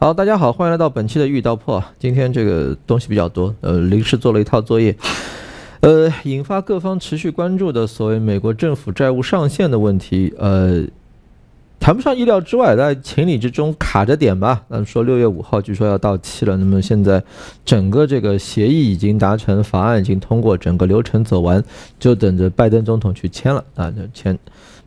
好，大家好，欢迎来到本期的玉刀破。今天这个东西比较多，呃，临时做了一套作业，呃，引发各方持续关注的所谓美国政府债务上限的问题，呃，谈不上意料之外，在情理之中卡着点吧。那说六月五号据说要到期了，那么现在整个这个协议已经达成，法案已经通过，整个流程走完，就等着拜登总统去签了啊，就签。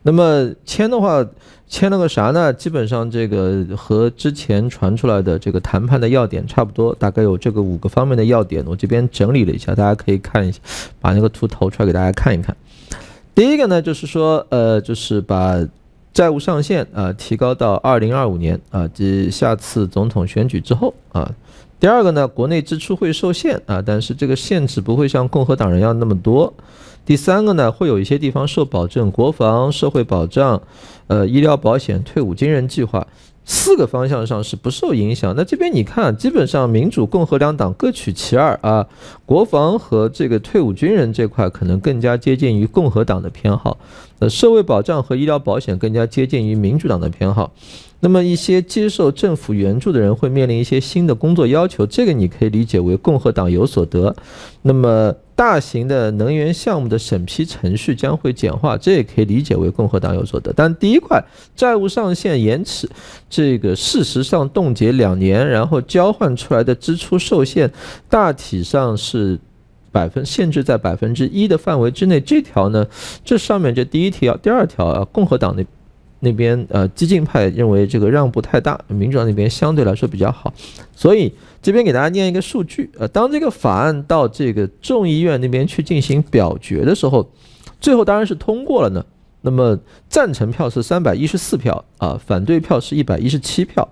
那么签的话，签了个啥呢？基本上这个和之前传出来的这个谈判的要点差不多，大概有这个五个方面的要点。我这边整理了一下，大家可以看一下，把那个图投出来给大家看一看。第一个呢，就是说，呃，就是把债务上限啊提高到二零二五年啊，即下次总统选举之后啊。第二个呢，国内支出会受限啊，但是这个限制不会像共和党人要那么多。第三个呢，会有一些地方受保证，国防、社会保障、呃医疗保险、退伍军人计划四个方向上是不受影响。那这边你看，基本上民主、共和两党各取其二啊。国防和这个退伍军人这块可能更加接近于共和党的偏好，呃，社会保障和医疗保险更加接近于民主党的偏好。那么一些接受政府援助的人会面临一些新的工作要求，这个你可以理解为共和党有所得。那么大型的能源项目的审批程序将会简化，这也可以理解为共和党有所得。但第一块债务上限延迟，这个事实上冻结两年，然后交换出来的支出受限，大体上是百分限制在百分之一的范围之内。这条呢，这上面这第一条、第二条啊，共和党的。那边呃，激进派认为这个让步太大，民主党那边相对来说比较好，所以这边给大家念一个数据，呃，当这个法案到这个众议院那边去进行表决的时候，最后当然是通过了呢。那么赞成票是三百一十四票啊，反对票是一百一十七票。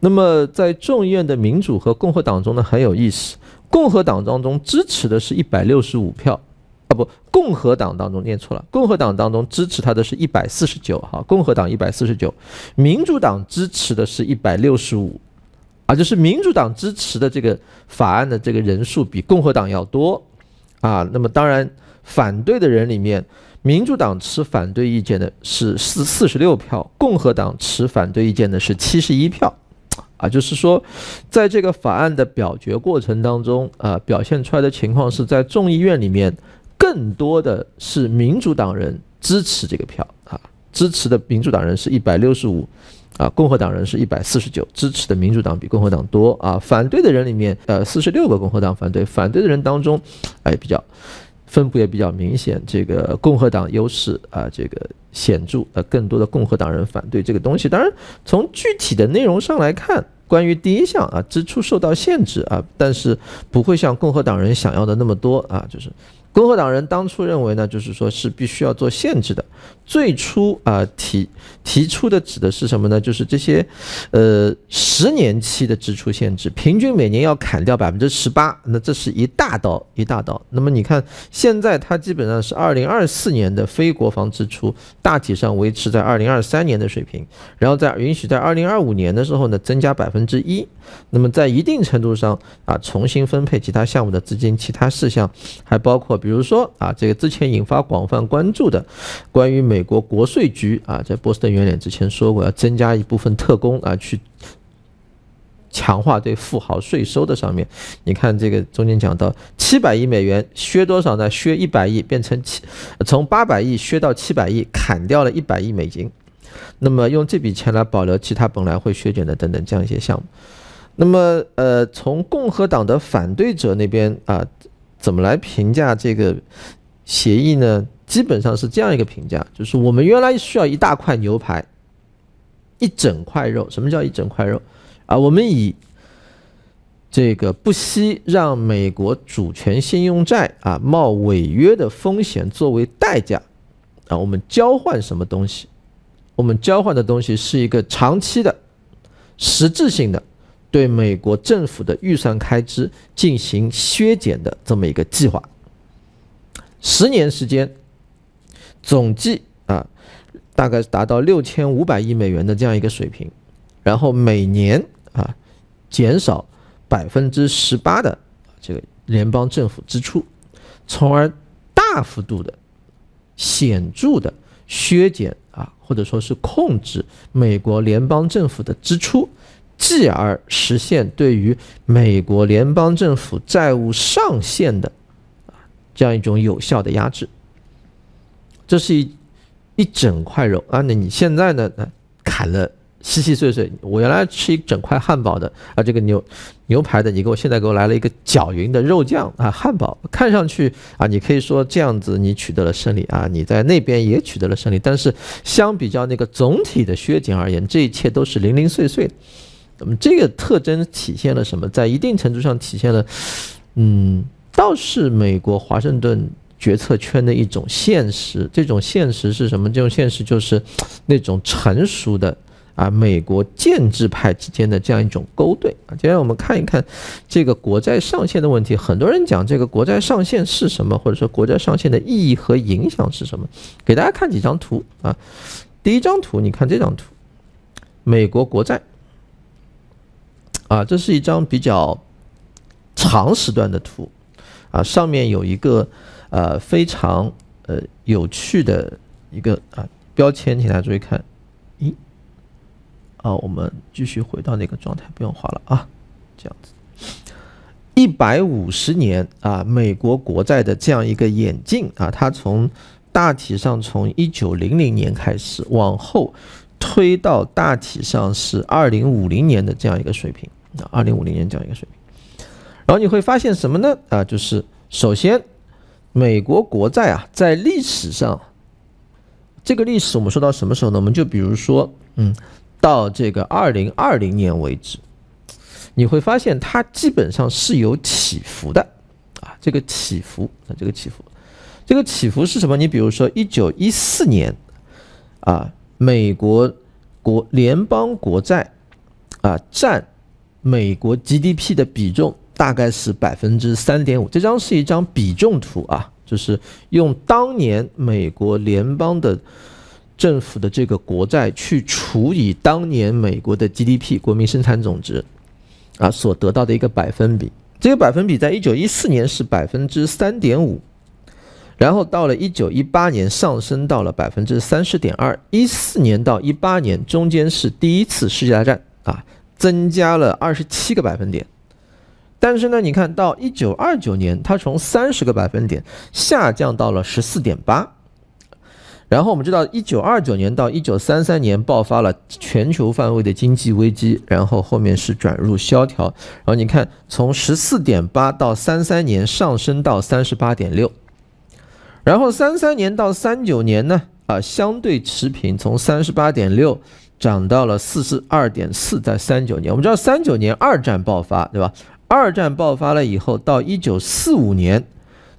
那么在众议院的民主和共和党中呢很有意思，共和党当中支持的是一百六十五票。啊不，共和党当中念错了。共和党当中支持他的是一百四十九，哈，共和党一百四十九，民主党支持的是一百六十五，啊，就是民主党支持的这个法案的这个人数比共和党要多，啊，那么当然反对的人里面，民主党持反对意见的是四四十六票，共和党持反对意见的是七十一票，啊，就是说，在这个法案的表决过程当中，啊，表现出来的情况是在众议院里面。更多的是民主党人支持这个票啊，支持的民主党人是一百六十五，啊，共和党人是一百四十九，支持的民主党比共和党多啊，反对的人里面，呃，四十六个共和党反对，反对的人当中，哎，比较分布也比较明显，这个共和党优势啊，这个显著，呃，更多的共和党人反对这个东西。当然，从具体的内容上来看，关于第一项啊，支出受到限制啊，但是不会像共和党人想要的那么多啊，就是。共和党人当初认为呢，就是说是必须要做限制的。最初啊提提出的指的是什么呢？就是这些，呃，十年期的支出限制，平均每年要砍掉百分之十八。那这是一大刀一大刀。那么你看，现在它基本上是二零二四年的非国防支出大体上维持在二零二三年的水平，然后在允许在二零二五年的时候呢增加百分之一。那么在一定程度上啊重新分配其他项目的资金，其他事项还包括。比如说啊，这个之前引发广泛关注的，关于美国国税局啊，在波士顿圆脸之前说过要增加一部分特工啊，去强化对富豪税收的上面。你看这个中间讲到七百亿美元削多少呢？削一百亿，变成七，从八百亿削到七百亿，砍掉了一百亿美金。那么用这笔钱来保留其他本来会削减的等等这样一些项目。那么呃，从共和党的反对者那边啊。怎么来评价这个协议呢？基本上是这样一个评价，就是我们原来需要一大块牛排，一整块肉。什么叫一整块肉？啊，我们以这个不惜让美国主权信用债啊冒违约的风险作为代价啊，我们交换什么东西？我们交换的东西是一个长期的、实质性的。对美国政府的预算开支进行削减的这么一个计划，十年时间，总计啊，大概是达到六千五百亿美元的这样一个水平，然后每年啊减少百分之十八的这个联邦政府支出，从而大幅度的、显著的削减啊，或者说是控制美国联邦政府的支出。继而实现对于美国联邦政府债务上限的啊这样一种有效的压制。这是一一整块肉啊，那你现在呢？砍了。细细碎碎，我原来吃一整块汉堡的啊，这个牛牛排的，你给我现在给我来了一个搅匀的肉酱啊，汉堡看上去啊，你可以说这样子你取得了胜利啊，你在那边也取得了胜利，但是相比较那个总体的削减而言，这一切都是零零碎碎。那么这个特征体现了什么？在一定程度上体现了，嗯，倒是美国华盛顿决策圈的一种现实。这种现实是什么？这种现实就是 那种成熟的。啊，美国建制派之间的这样一种勾兑啊，接下来我们看一看这个国债上限的问题。很多人讲这个国债上限是什么，或者说国债上限的意义和影响是什么？给大家看几张图啊。第一张图，你看这张图，美国国债啊，这是一张比较长时段的图啊，上面有一个呃非常呃有趣的一个啊标签，请大家注意看。一啊，我们继续回到那个状态，不用画了啊，这样子，一百五十年啊，美国国债的这样一个演进啊，它从大体上从一九零零年开始往后推到大体上是二零五零年的这样一个水平啊，二零五零年这样一个水平，然后你会发现什么呢？啊，就是首先美国国债啊，在历史上，这个历史我们说到什么时候呢？我们就比如说，嗯。到这个二零二零年为止，你会发现它基本上是有起伏的，啊，这个起伏，啊，这个起伏，这个起伏是什么？你比如说一九一四年，啊，美国国联邦国债，啊，占美国 GDP 的比重大概是百分之三点五。这张是一张比重图啊，就是用当年美国联邦的。政府的这个国债去除以当年美国的 GDP 国民生产总值，啊，所得到的一个百分比，这个百分比在一九一四年是百分之三点五，然后到了一九一八年上升到了百分之三十点二，一四年到一八年中间是第一次世界大战啊，增加了二十七个百分点，但是呢，你看到一九二九年，它从三十个百分点下降到了十四点八。然后我们知道，一九二九年到一九三三年爆发了全球范围的经济危机，然后后面是转入萧条。然后你看，从十四点八到三三年上升到三十八点六，然后三三年到三九年呢，啊，相对持平，从三十八点六涨到了四十二点四，在三九年。我们知道三九年二战爆发，对吧？二战爆发了以后，到一九四五年，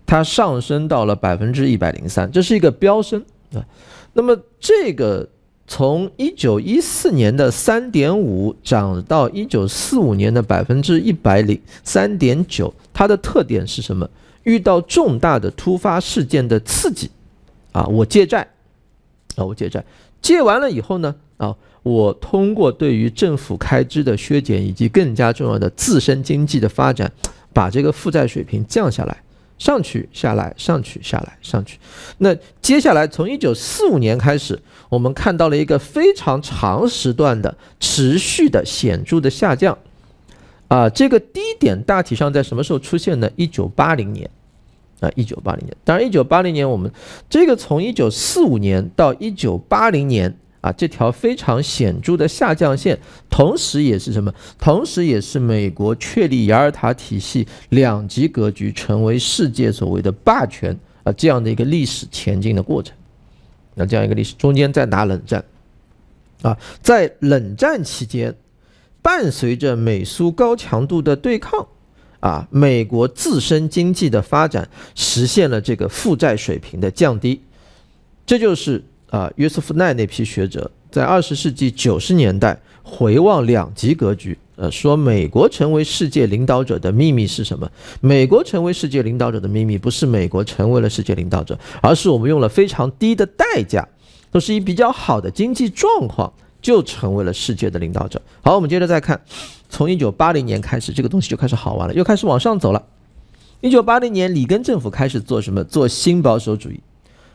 它上升到了百分之一百零三，这是一个飙升。啊，那么这个从一九一四年的三点五涨到一九四五年的百分之一百零三点九，它的特点是什么？遇到重大的突发事件的刺激，啊，我借债，啊，我借债，借完了以后呢，啊，我通过对于政府开支的削减以及更加重要的自身经济的发展，把这个负债水平降下来。上去下来，上去下来，上去。那接下来从一九四五年开始，我们看到了一个非常长时段的持续的显著的下降。啊，这个低点大体上在什么时候出现呢？一九八零年。啊，一九八零年。当然，一九八零年我们这个从一九四五年到一九八零年。啊，这条非常显著的下降线，同时也是什么？同时也是美国确立雅尔塔体系两极格局，成为世界所谓的霸权啊这样的一个历史前进的过程。那这样一个历史中间在打冷战，啊，在冷战期间，伴随着美苏高强度的对抗，啊，美国自身经济的发展实现了这个负债水平的降低，这就是。啊，约瑟夫奈那批学者在二十世纪九十年代回望两极格局，呃，说美国成为世界领导者的秘密是什么？美国成为世界领导者的秘密不是美国成为了世界领导者，而是我们用了非常低的代价，都是以比较好的经济状况就成为了世界的领导者。好，我们接着再看，从一九八零年开始，这个东西就开始好玩了，又开始往上走了。一九八零年，里根政府开始做什么？做新保守主义。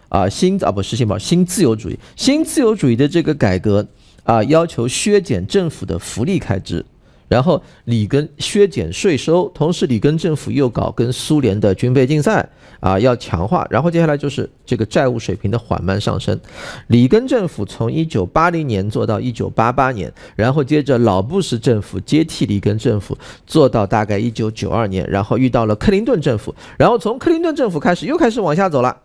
啊，新啊不是新保新自由主义，新自由主义的这个改革啊，要求削减政府的福利开支然后里根削减税收，同时里根政府又搞跟苏联的军备竞赛啊，要强化。然后接下来就是这个债务水平的缓慢上升。里根政府从一九八零年做到一九八八年，然后接着老布什政府接替里根政府做到大概一九九二年，然后遇到了克林顿政府，然后从克林顿政府开始又开始往下走了，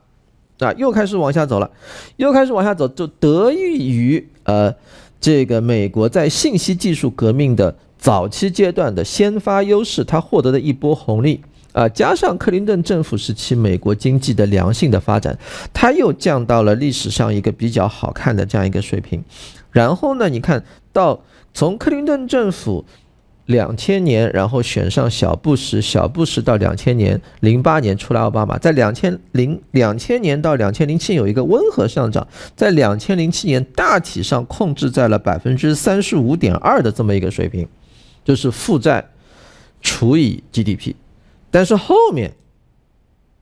啊，又开始往下走了，又开始往下走，就得益于呃这个美国在信息技术革命的。早期阶段的先发优势，它获得的一波红利啊，加上克林顿政府时期美国经济的良性的发展，它又降到了历史上一个比较好看的这样一个水平。然后呢，你看到从克林顿政府两千年，然后选上小布什，小布什到两千年零八年出来奥巴马，在两千零两千年到两千零七有一个温和上涨，在两千零七年大体上控制在了百分之三十五点二的这么一个水平。就是负债除以 GDP，但是后面，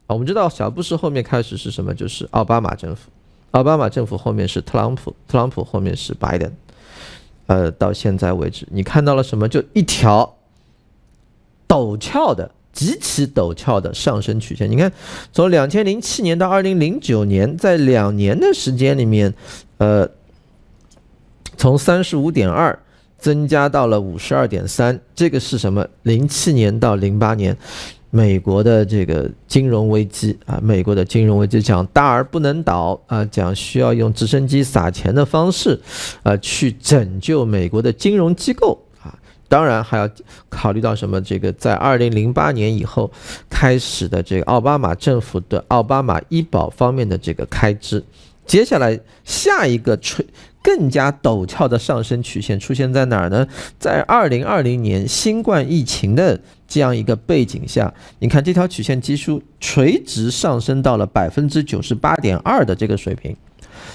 我们知道小布什后面开始是什么？就是奥巴马政府，奥巴马政府后面是特朗普，特朗普后面是拜登，呃，到现在为止，你看到了什么？就一条陡峭的、极其陡峭的上升曲线。你看，从两千零七年到二零零九年，在两年的时间里面，呃，从三十五点二。增加到了五十二点三，这个是什么？零七年到零八年，美国的这个金融危机啊，美国的金融危机讲大而不能倒啊，讲需要用直升机撒钱的方式啊去拯救美国的金融机构啊，当然还要考虑到什么？这个在二零零八年以后开始的这个奥巴马政府的奥巴马医保方面的这个开支，接下来下一个吹。更加陡峭的上升曲线出现在哪儿呢？在二零二零年新冠疫情的这样一个背景下，你看这条曲线基数垂直上升到了百分之九十八点二的这个水平，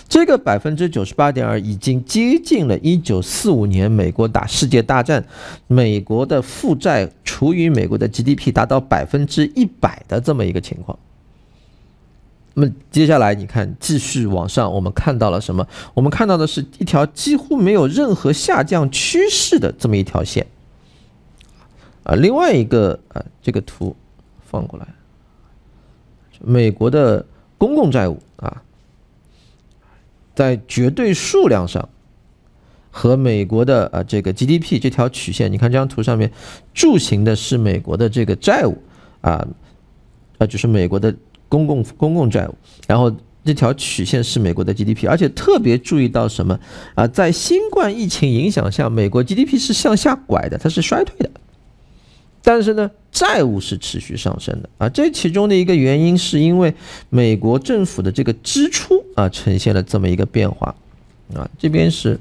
这个百分之九十八点二已经接近了一九四五年美国打世界大战，美国的负债除以美国的 GDP 达到百分之一百的这么一个情况。那么接下来你看，继续往上，我们看到了什么？我们看到的是一条几乎没有任何下降趋势的这么一条线。啊，另外一个啊，这个图放过来，美国的公共债务啊，在绝对数量上和美国的啊这个 GDP 这条曲线，你看这张图上面柱形的是美国的这个债务啊，啊就是美国的。公共公共债务，然后这条曲线是美国的 GDP，而且特别注意到什么啊？在新冠疫情影响下，美国 GDP 是向下拐的，它是衰退的。但是呢，债务是持续上升的啊。这其中的一个原因是因为美国政府的这个支出啊呈现了这么一个变化啊。这边是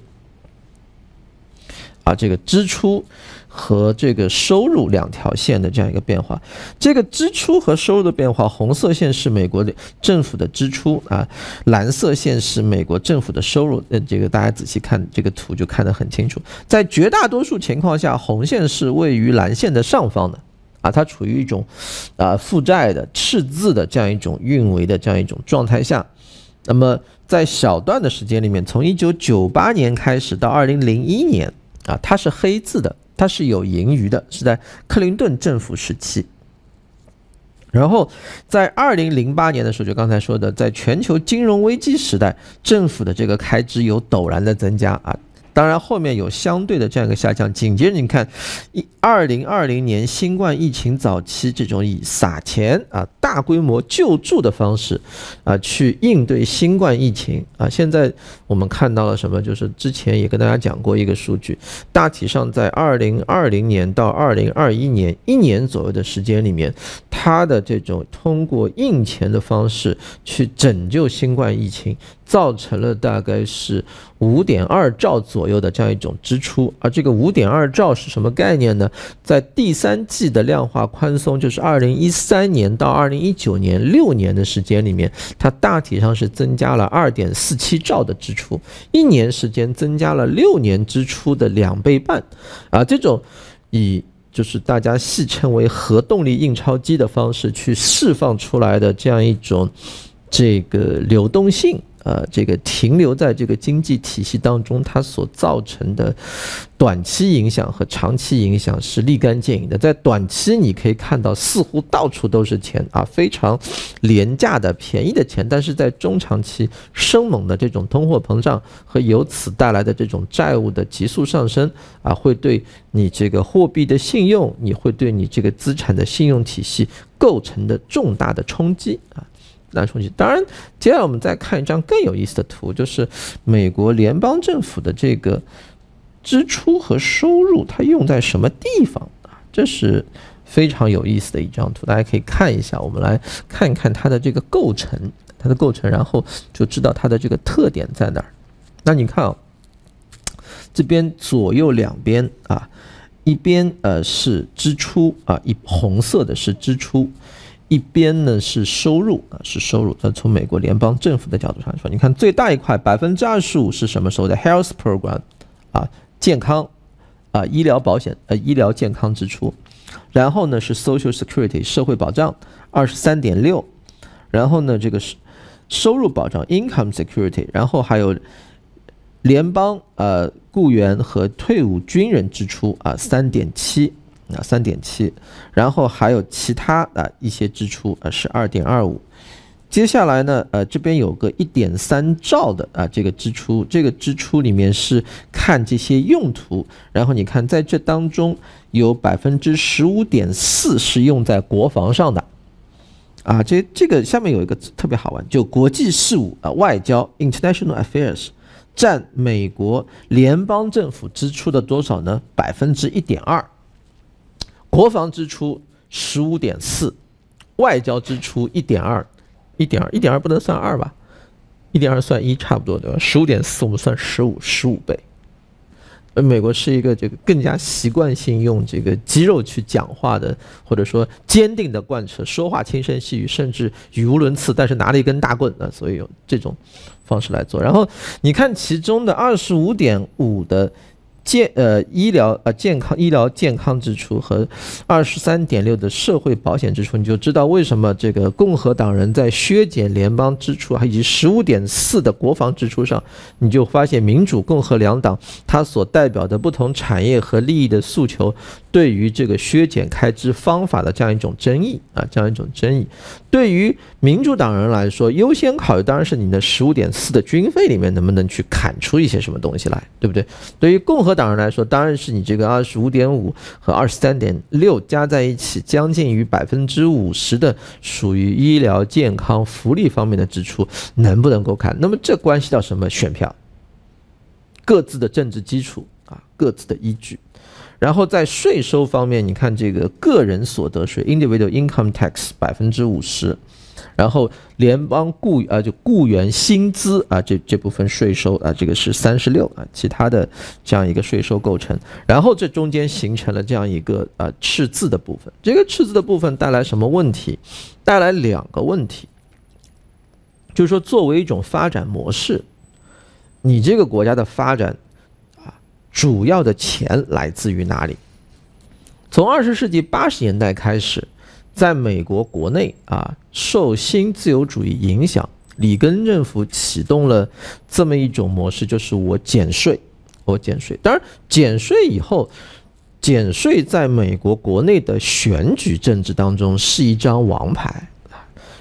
啊，这个支出。和这个收入两条线的这样一个变化，这个支出和收入的变化，红色线是美国的政府的支出啊，蓝色线是美国政府的收入。呃，这个大家仔细看这个图就看得很清楚，在绝大多数情况下，红线是位于蓝线的上方的啊，它处于一种啊负债的赤字的这样一种运维的这样一种状态下。那么在小段的时间里面，从一九九八年开始到二零零一年啊，它是黑字的。它是有盈余的，是在克林顿政府时期。然后在二零零八年的时候，就刚才说的，在全球金融危机时代，政府的这个开支有陡然的增加啊。当然，后面有相对的这样一个下降。紧接着，你看，一二零二零年新冠疫情早期，这种以撒钱啊、大规模救助的方式啊，去应对新冠疫情啊。现在我们看到了什么？就是之前也跟大家讲过一个数据，大体上在二零二零年到二零二一年一年左右的时间里面，它的这种通过印钱的方式去拯救新冠疫情。造成了大概是五点二兆左右的这样一种支出，而这个五点二兆是什么概念呢？在第三季的量化宽松，就是二零一三年到二零一九年六年的时间里面，它大体上是增加了二点四七兆的支出，一年时间增加了六年支出的两倍半，啊，这种以就是大家戏称为核动力印钞机的方式去释放出来的这样一种这个流动性。呃，这个停留在这个经济体系当中，它所造成的短期影响和长期影响是立竿见影的。在短期，你可以看到似乎到处都是钱啊，非常廉价的、便宜的钱；但是在中长期，生猛的这种通货膨胀和由此带来的这种债务的急速上升啊，会对你这个货币的信用，你会对你这个资产的信用体系构成的重大的冲击啊。难冲击。当然，接下来我们再看一张更有意思的图，就是美国联邦政府的这个支出和收入，它用在什么地方啊？这是非常有意思的一张图，大家可以看一下。我们来看一看它的这个构成，它的构成，然后就知道它的这个特点在哪儿。那你看啊，这边左右两边啊，一边呃是支出啊，一红色的是支出。一边呢是收入啊，是收入。那从美国联邦政府的角度上来说，你看最大一块百分之二十五是什么时候的 health program 啊，健康啊，医疗保险呃，医疗健康支出。然后呢是 social security 社会保障二十三点六，然后呢这个是收入保障 income security，然后还有联邦呃雇员和退伍军人支出啊三点七。啊，三点七，然后还有其他啊一些支出啊是二点二五，接下来呢，呃这边有个一点三兆的啊这个支出，这个支出里面是看这些用途，然后你看在这当中有百分之十五点四是用在国防上的，啊这这个下面有一个特别好玩，就国际事务啊外交 international affairs 占美国联邦政府支出的多少呢？百分之一点二。国防支出十五点四，外交支出一点二，一点二，一点二不能算二吧？一点二算一差不多对吧？十五点四我们算十五，十五倍。而美国是一个这个更加习惯性用这个肌肉去讲话的，或者说坚定的贯彻说话轻声细语，甚至语无伦次，但是拿了一根大棍啊，所以用这种方式来做。然后你看其中的二十五点五的。健呃医疗呃健康医疗健康支出和二十三点六的社会保险支出，你就知道为什么这个共和党人在削减联邦支出还以及十五点四的国防支出上，你就发现民主共和两党它所代表的不同产业和利益的诉求。对于这个削减开支方法的这样一种争议啊，这样一种争议，对于民主党人来说，优先考虑当然是你的十五点四的军费里面能不能去砍出一些什么东西来，对不对？对于共和党人来说，当然是你这个二十五点五和二十三点六加在一起，将近于百分之五十的属于医疗健康福利方面的支出能不能够砍？那么这关系到什么？选票，各自的政治基础啊，各自的依据。然后在税收方面，你看这个个人所得税 （individual income tax） 百分之五十，然后联邦雇啊就雇员薪资啊这这部分税收啊这个是三十六啊，其他的这样一个税收构成，然后这中间形成了这样一个啊赤字的部分。这个赤字的部分带来什么问题？带来两个问题，就是说作为一种发展模式，你这个国家的发展。主要的钱来自于哪里？从二十世纪八十年代开始，在美国国内啊，受新自由主义影响，里根政府启动了这么一种模式，就是我减税，我减税。当然，减税以后，减税在美国国内的选举政治当中是一张王牌。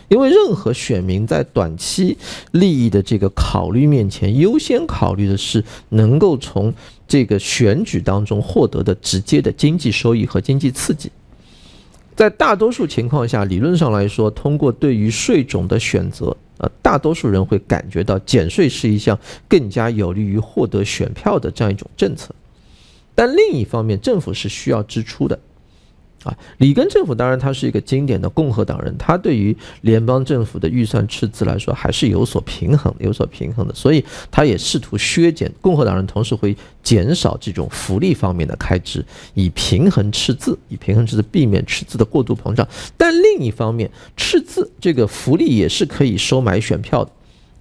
因为任何选民在短期利益的这个考虑面前，优先考虑的是能够从这个选举当中获得的直接的经济收益和经济刺激。在大多数情况下，理论上来说，通过对于税种的选择，呃，大多数人会感觉到减税是一项更加有利于获得选票的这样一种政策。但另一方面，政府是需要支出的。啊，里根政府当然他是一个经典的共和党人，他对于联邦政府的预算赤字来说还是有所平衡、有所平衡的，所以他也试图削减共和党人，同时会减少这种福利方面的开支，以平衡赤字，以平衡赤字，避免赤字的过度膨胀。但另一方面，赤字这个福利也是可以收买选票的，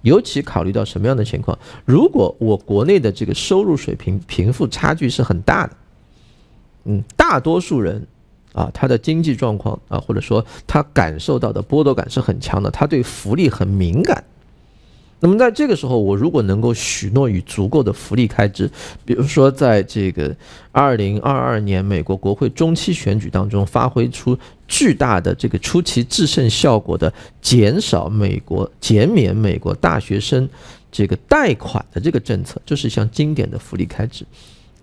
尤其考虑到什么样的情况？如果我国内的这个收入水平贫富差距是很大的，嗯，大多数人。啊，他的经济状况啊，或者说他感受到的剥夺感是很强的，他对福利很敏感。那么在这个时候，我如果能够许诺于足够的福利开支，比如说在这个二零二二年美国国会中期选举当中发挥出巨大的这个出奇制胜效果的，减少美国减免美国大学生这个贷款的这个政策，就是像经典的福利开支。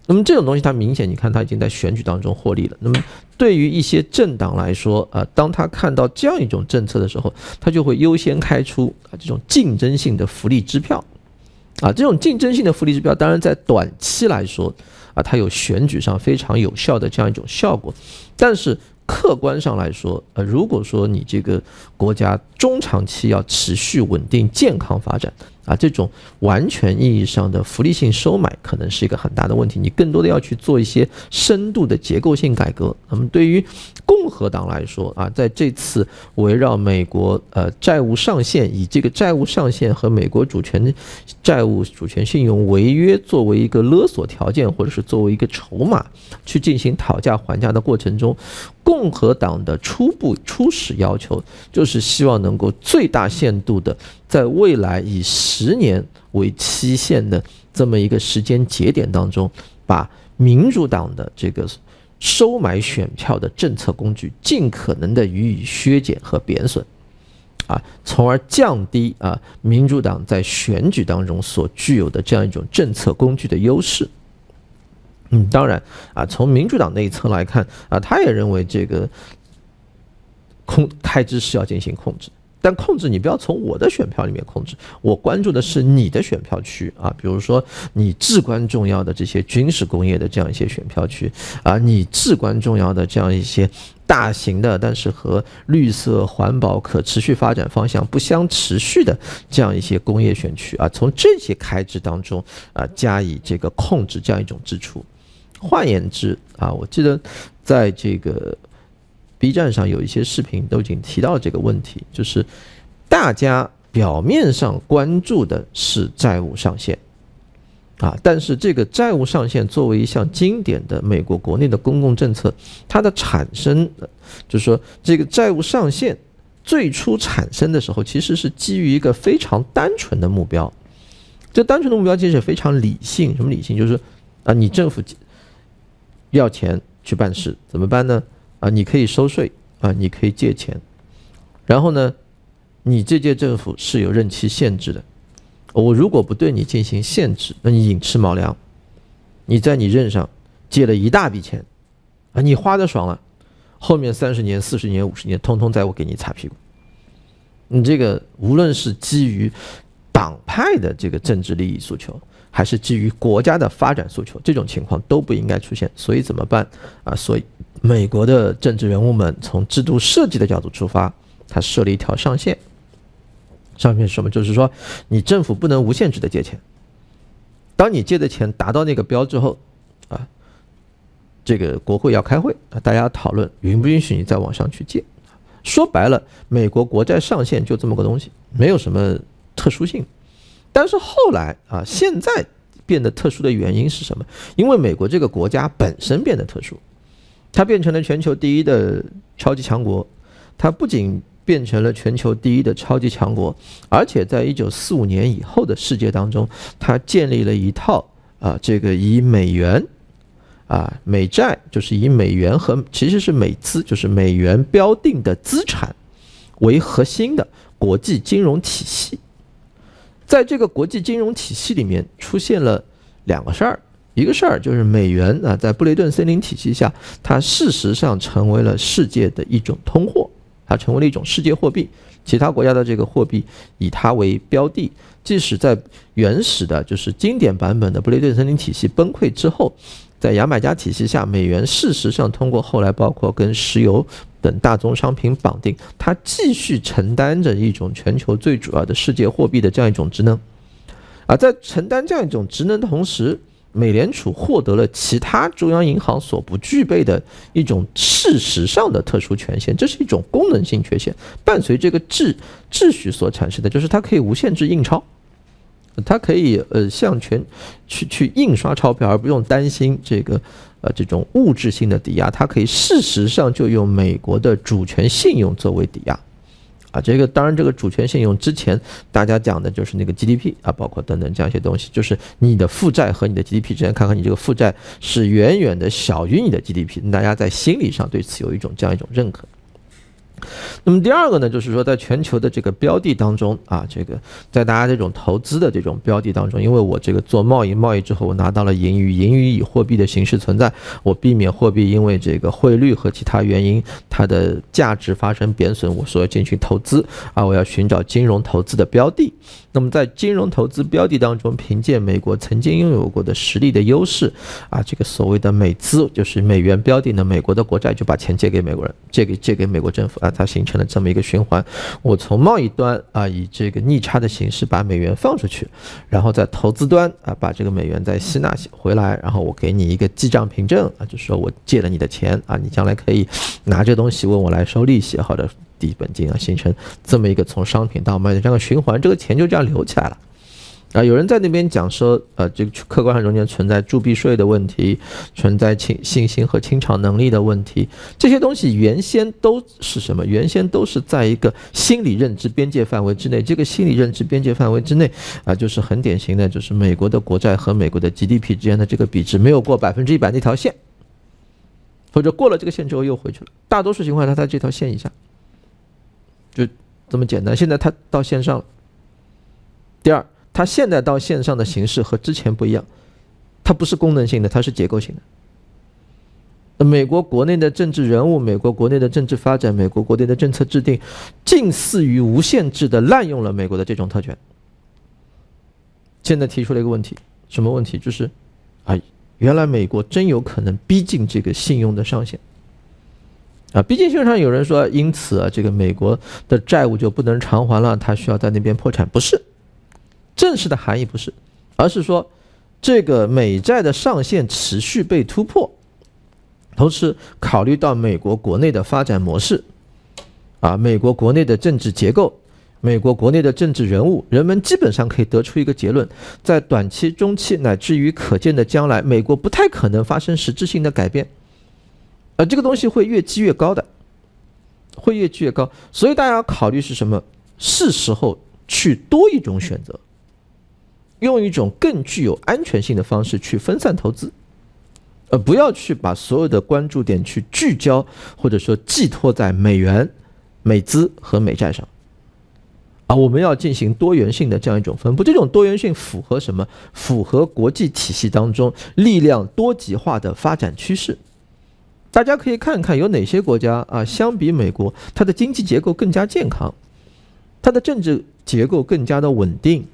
那么这种东西，它明显你看，它已经在选举当中获利了。那么对于一些政党来说，啊，当他看到这样一种政策的时候，他就会优先开出啊这种竞争性的福利支票，啊，这种竞争性的福利支票，当然在短期来说，啊，它有选举上非常有效的这样一种效果，但是客观上来说，呃，如果说你这个国家中长期要持续稳定健康发展。啊，这种完全意义上的福利性收买可能是一个很大的问题。你更多的要去做一些深度的结构性改革。那么对于共和党来说啊，在这次围绕美国呃债务上限，以这个债务上限和美国主权债务主权信用违约作为一个勒索条件，或者是作为一个筹码去进行讨价还价的过程中，共和党的初步初始要求就是希望能够最大限度的。在未来以十年为期限的这么一个时间节点当中，把民主党的这个收买选票的政策工具尽可能的予以削减和贬损，啊，从而降低啊民主党在选举当中所具有的这样一种政策工具的优势。嗯，当然啊，从民主党那一侧来看啊，他也认为这个控开支是要进行控制。但控制你不要从我的选票里面控制，我关注的是你的选票区啊，比如说你至关重要的这些军事工业的这样一些选票区啊，你至关重要的这样一些大型的，但是和绿色环保可持续发展方向不相持续的这样一些工业选区啊，从这些开支当中啊加以这个控制这样一种支出。换言之啊，我记得在这个。B 站上有一些视频都已经提到这个问题，就是大家表面上关注的是债务上限，啊，但是这个债务上限作为一项经典的美国国内的公共政策，它的产生，就是说这个债务上限最初产生的时候，其实是基于一个非常单纯的目标，这单纯的目标其实也非常理性，什么理性？就是啊，你政府要钱去办事，怎么办呢？啊，你可以收税啊，你可以借钱，然后呢，你这届政府是有任期限制的。我如果不对你进行限制，那你寅吃卯粮，你在你任上借了一大笔钱，啊，你花的爽了，后面三十年、四十年、五十年，通通在我给你擦屁股。你这个无论是基于党派的这个政治利益诉求，还是基于国家的发展诉求，这种情况都不应该出现。所以怎么办啊？所以。美国的政治人物们从制度设计的角度出发，他设了一条上限。上限是什么？就是说，你政府不能无限制的借钱。当你借的钱达到那个标之后，啊，这个国会要开会啊，大家讨论允不允许你再往上去借。说白了，美国国债上限就这么个东西，没有什么特殊性。但是后来啊，现在变得特殊的原因是什么？因为美国这个国家本身变得特殊。它变成了全球第一的超级强国，它不仅变成了全球第一的超级强国，而且在一九四五年以后的世界当中，它建立了一套啊，这个以美元啊美债，就是以美元和其实是美资，就是美元标定的资产为核心的国际金融体系。在这个国际金融体系里面，出现了两个事儿。一个事儿就是美元啊，在布雷顿森林体系下，它事实上成为了世界的一种通货，它成为了一种世界货币。其他国家的这个货币以它为标的，即使在原始的，就是经典版本的布雷顿森林体系崩溃之后，在牙买加体系下，美元事实上通过后来包括跟石油等大宗商品绑定，它继续承担着一种全球最主要的世界货币的这样一种职能。而在承担这样一种职能的同时，美联储获得了其他中央银行所不具备的一种事实上的特殊权限，这是一种功能性缺陷。伴随这个秩秩序所产生的，就是它可以无限制印钞，它可以呃向全去去印刷钞票，而不用担心这个呃这种物质性的抵押，它可以事实上就用美国的主权信用作为抵押。啊，这个当然，这个主权信用之前大家讲的就是那个 GDP 啊，包括等等这样一些东西，就是你的负债和你的 GDP 之间，看看你这个负债是远远的小于你的 GDP，大家在心理上对此有一种这样一种认可。那么第二个呢，就是说，在全球的这个标的当中啊，这个在大家这种投资的这种标的当中，因为我这个做贸易，贸易之后我拿到了盈余，盈余以货币的形式存在，我避免货币因为这个汇率和其他原因它的价值发生贬损，我所要进行投资啊，我要寻找金融投资的标的。那么在金融投资标的当中，凭借美国曾经拥有过的实力的优势啊，这个所谓的美资就是美元标的呢，美国的国债就把钱借给美国人，借给借给美国政府啊。它形成了这么一个循环，我从贸易端啊以这个逆差的形式把美元放出去，然后在投资端啊把这个美元再吸纳回来，然后我给你一个记账凭证啊，就是说我借了你的钱啊，你将来可以拿这东西问我来收利息或者抵本金啊，形成这么一个从商品到卖的这样的循环，这个钱就这样流起来了。啊，有人在那边讲说，呃，这个客观上中间存在铸币税的问题，存在清信心和清偿能力的问题，这些东西原先都是什么？原先都是在一个心理认知边界范围之内。这个心理认知边界范围之内，啊，就是很典型的，就是美国的国债和美国的 GDP 之间的这个比值没有过百分之一百那条线，或者过了这个线之后又回去了。大多数情况下它在这条线以下，就这么简单。现在它到线上了。第二。它现在到线上的形式和之前不一样，它不是功能性的，它是结构性的。美国国内的政治人物、美国国内的政治发展、美国国内的政策制定，近似于无限制的滥用了美国的这种特权。现在提出了一个问题，什么问题？就是，啊，原来美国真有可能逼近这个信用的上限。啊，毕竟信用上有人说，因此啊，这个美国的债务就不能偿还了，它需要在那边破产，不是？正式的含义不是，而是说，这个美债的上限持续被突破，同时考虑到美国国内的发展模式，啊，美国国内的政治结构，美国国内的政治人物，人们基本上可以得出一个结论，在短期、中期乃至于可见的将来，美国不太可能发生实质性的改变，而这个东西会越积越高的，会越积越高，所以大家要考虑是什么？是时候去多一种选择。用一种更具有安全性的方式去分散投资，呃，不要去把所有的关注点去聚焦或者说寄托在美元、美资和美债上，啊，我们要进行多元性的这样一种分布。这种多元性符合什么？符合国际体系当中力量多极化的发展趋势。大家可以看看有哪些国家啊，相比美国，它的经济结构更加健康，它的政治结构更加的稳定。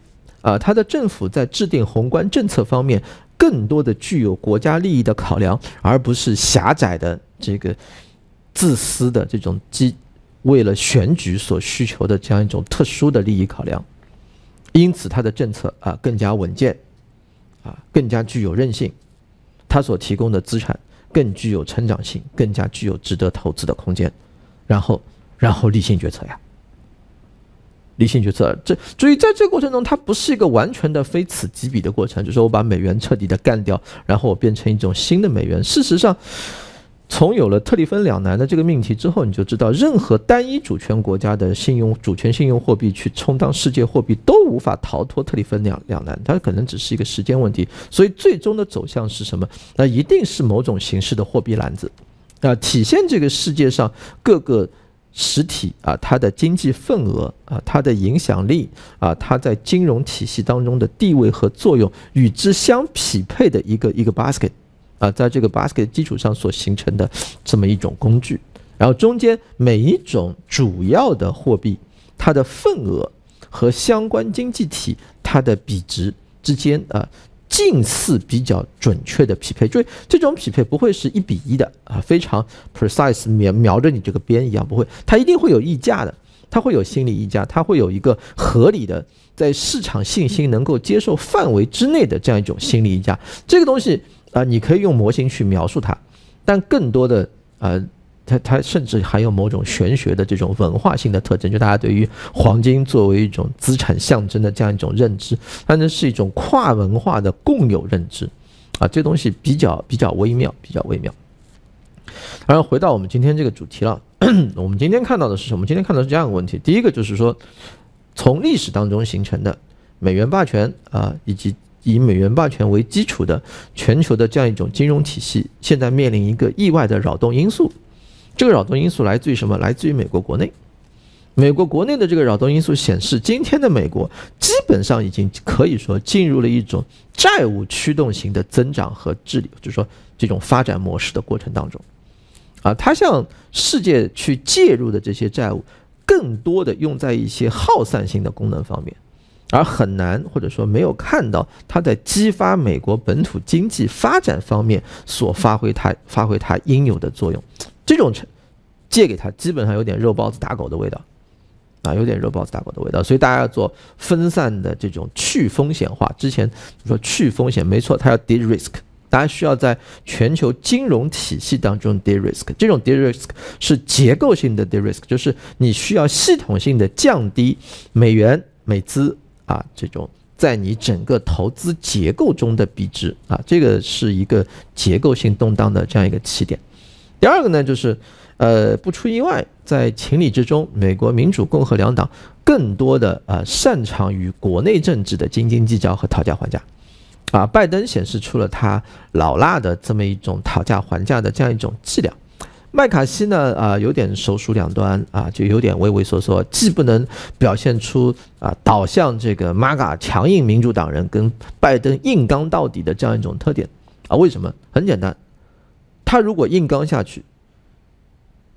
啊，他的政府在制定宏观政策方面，更多的具有国家利益的考量，而不是狭窄的这个自私的这种基为了选举所需求的这样一种特殊的利益考量。因此，他的政策啊更加稳健，啊更加具有韧性，他所提供的资产更具有成长性，更加具有值得投资的空间。然后，然后理性决策呀。理性决策，这注意，在这个过程中，它不是一个完全的非此即彼的过程，就是我把美元彻底的干掉，然后我变成一种新的美元。事实上，从有了特里芬两难的这个命题之后，你就知道，任何单一主权国家的信用主权信用货币去充当世界货币，都无法逃脱特里芬两两难，它可能只是一个时间问题。所以，最终的走向是什么？那一定是某种形式的货币篮子，啊，体现这个世界上各个。实体啊，它的经济份额啊，它的影响力啊，它在金融体系当中的地位和作用，与之相匹配的一个一个 basket 啊，在这个 basket 基础上所形成的这么一种工具，然后中间每一种主要的货币，它的份额和相关经济体它的比值之间啊。近似比较准确的匹配，就这种匹配不会是一比一的啊，非常 precise 瞄瞄着你这个边一样，不会，它一定会有溢价的，它会有心理溢价，它会有一个合理的在市场信心能够接受范围之内的这样一种心理溢价。这个东西啊，你可以用模型去描述它，但更多的呃。它它甚至还有某种玄学的这种文化性的特征，就大家对于黄金作为一种资产象征的这样一种认知，它呢是一种跨文化的共有认知，啊，这东西比较比较微妙，比较微妙。当然，回到我们今天这个主题了，我们今天看到的是什么？今天看到是这样一个问题：第一个就是说，从历史当中形成的美元霸权啊，以及以美元霸权为基础的全球的这样一种金融体系，现在面临一个意外的扰动因素。这个扰动因素来自于什么？来自于美国国内。美国国内的这个扰动因素显示，今天的美国基本上已经可以说进入了一种债务驱动型的增长和治理，就是说这种发展模式的过程当中，啊，它向世界去介入的这些债务，更多的用在一些耗散性的功能方面，而很难或者说没有看到它在激发美国本土经济发展方面所发挥它发挥它应有的作用，这种借给他基本上有点肉包子打狗的味道。啊，有点肉包子打狗的味道，所以大家要做分散的这种去风险化。之前说去风险，没错，它要 de-risk，大家需要在全球金融体系当中 de-risk。这种 de-risk 是结构性的 de-risk，就是你需要系统性的降低美元、美资啊这种在你整个投资结构中的比值啊，这个是一个结构性动荡的这样一个起点。第二个呢，就是。呃，不出意外，在情理之中，美国民主、共和两党更多的啊擅长于国内政治的斤斤计较和讨价还价，啊，拜登显示出了他老辣的这么一种讨价还价的这样一种伎俩，麦卡锡呢啊有点手鼠两端啊，就有点畏畏缩缩，既不能表现出啊倒向这个 MAGA 强硬民主党人跟拜登硬刚到底的这样一种特点啊，为什么？很简单，他如果硬刚下去。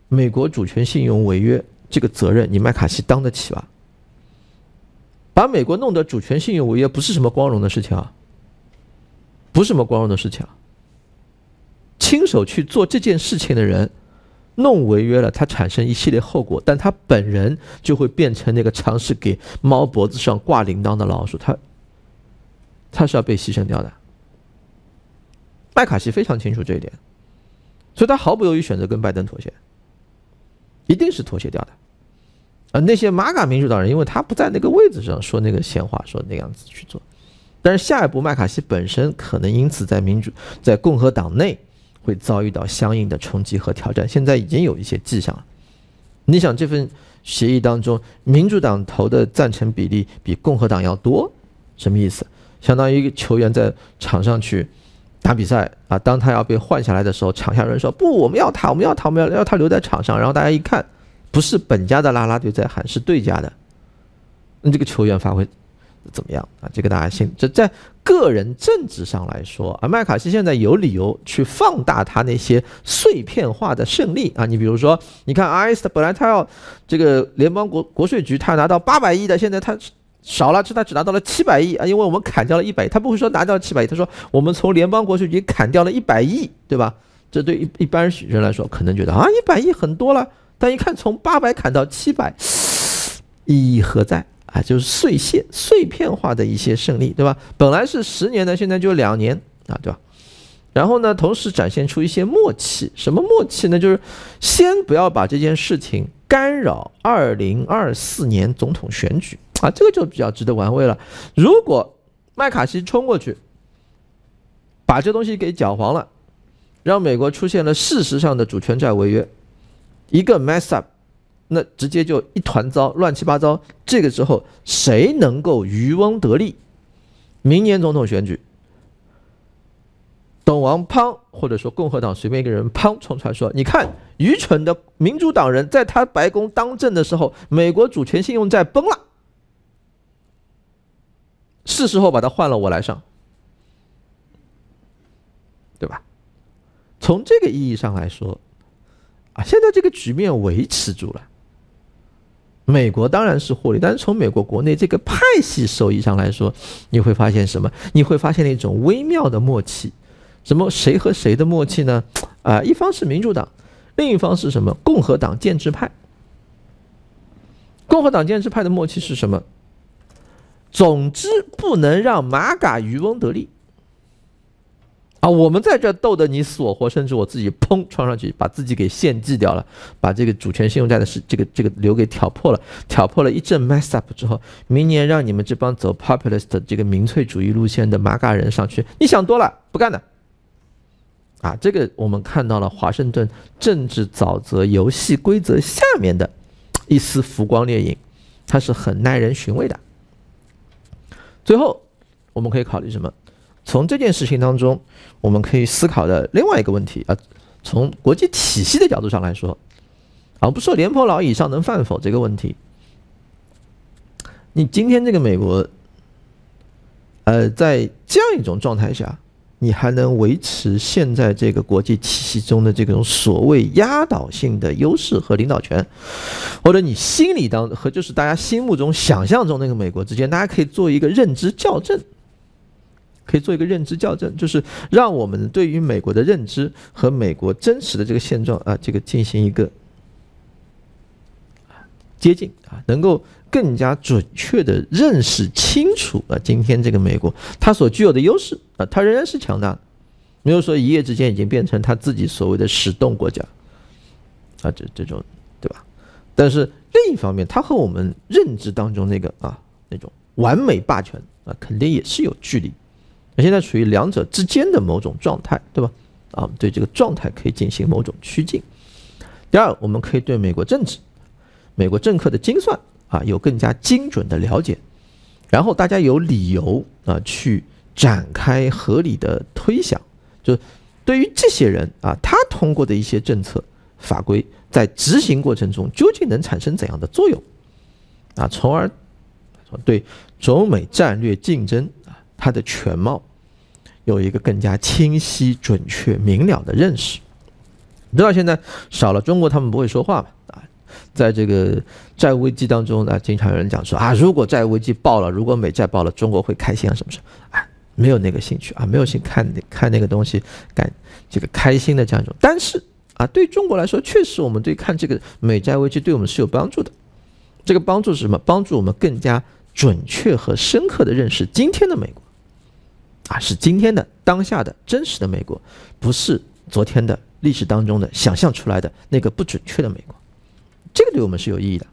美国主权信用违约这个责任，你麦卡锡当得起吧？把美国弄得主权信用违约，不是什么光荣的事情啊，不是什么光荣的事情啊。亲手去做这件事情的人，弄违约了，他产生一系列后果，但他本人就会变成那个尝试给猫脖子上挂铃铛的老鼠，他他是要被牺牲掉的。麦卡锡非常清楚这一点，所以他毫不犹豫选择跟拜登妥协。一定是妥协掉的，啊，那些马嘎民主党人，因为他不在那个位置上说那个闲话，说那样子去做，但是下一步麦卡锡本身可能因此在民主在共和党内会遭遇到相应的冲击和挑战，现在已经有一些迹象了。你想这份协议当中，民主党投的赞成比例比共和党要多，什么意思？相当于一个球员在场上去。打比赛啊，当他要被换下来的时候，场下人说不，我们要他，我们要他，我们要要他留在场上。然后大家一看，不是本家的啦啦队在喊，是对家的，那这个球员发挥怎么样啊？这个大家信。这在个人政治上来说啊，麦卡锡现在有理由去放大他那些碎片化的胜利啊。你比如说，你看 IS 本来他要这个联邦国国税局他拿到八百亿的，现在他。少了，是他只拿到了七百亿啊，因为我们砍掉了一百亿，他不会说拿到了七百亿，他说我们从联邦国税局砍掉了一百亿，对吧？这对一一般人来说可能觉得啊，一百亿很多了，但一看从八百砍到七百，意义何在啊？就是碎屑、碎片化的一些胜利，对吧？本来是十年的，现在就两年啊，对吧？然后呢，同时展现出一些默契，什么默契呢？就是先不要把这件事情干扰二零二四年总统选举。啊，这个就比较值得玩味了。如果麦卡锡冲过去，把这东西给搅黄了，让美国出现了事实上的主权债违约，一个 mess up，那直接就一团糟，乱七八糟。这个时候谁能够渔翁得利？明年总统选举，董王乓，或者说共和党随便一个人乓冲出来说：“你看，愚蠢的民主党人在他白宫当政的时候，美国主权信用债崩了。”是时候把它换了，我来上，对吧？从这个意义上来说，啊，现在这个局面维持住了，美国当然是获利，但是从美国国内这个派系收益上来说，你会发现什么？你会发现一种微妙的默契，什么谁和谁的默契呢？啊，一方是民主党，另一方是什么？共和党建制派。共和党建制派的默契是什么？总之，不能让马嘎渔翁得利啊！我们在这斗得你死我活，甚至我自己砰撞上去，把自己给献祭掉了，把这个主权信用债的事，这个这个流给挑破了，挑破了一阵 mess up 之后，明年让你们这帮走 populist 这个民粹主义路线的马嘎人上去，你想多了，不干的。啊，这个我们看到了华盛顿政治沼泽游戏规则下面的一丝浮光掠影，它是很耐人寻味的。最后，我们可以考虑什么？从这件事情当中，我们可以思考的另外一个问题啊，从国际体系的角度上来说，啊，不说廉颇老矣尚能饭否这个问题，你今天这个美国，呃，在这样一种状态下。你还能维持现在这个国际体系中的这种所谓压倒性的优势和领导权，或者你心里当和就是大家心目中想象中那个美国之间，大家可以做一个认知校正，可以做一个认知校正，就是让我们对于美国的认知和美国真实的这个现状啊，这个进行一个接近啊，能够。更加准确的认识清楚啊，今天这个美国它所具有的优势啊，它仍然是强大的，没有说一夜之间已经变成他自己所谓的始动国家啊，这这种对吧？但是另一方面，它和我们认知当中那个啊那种完美霸权啊，肯定也是有距离。那现在处于两者之间的某种状态，对吧？啊，对这个状态可以进行某种趋近。第二，我们可以对美国政治、美国政客的精算。啊，有更加精准的了解，然后大家有理由啊去展开合理的推想，就对于这些人啊，他通过的一些政策法规在执行过程中究竟能产生怎样的作用啊，从而对中美战略竞争啊它的全貌有一个更加清晰、准确、明了的认识。你知道现在少了中国，他们不会说话嘛？在这个债务危机当中呢，经常有人讲说啊，如果债务危机爆了，如果美债爆了，中国会开心啊？什么什么？啊，没有那个兴趣啊，没有心看那看那个东西，感这个开心的这样一种。但是啊，对中国来说，确实我们对看这个美债危机对我们是有帮助的。这个帮助是什么？帮助我们更加准确和深刻的认识今天的美国，啊，是今天的当下的真实的美国，不是昨天的历史当中的想象出来的那个不准确的美国。这个对我们是有意义的，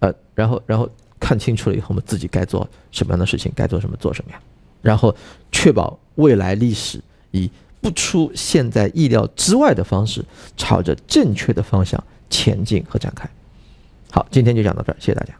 呃，然后，然后看清楚了以后，我们自己该做什么样的事情，该做什么做什么呀，然后确保未来历史以不出现在意料之外的方式，朝着正确的方向前进和展开。好，今天就讲到这儿，谢谢大家。